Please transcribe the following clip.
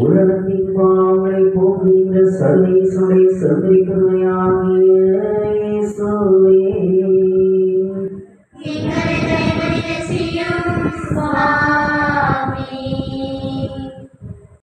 உலகத்தின் பாவங்களை போக்குகின்ற சர்வை சுடை சந்திரிக்குமையாகிய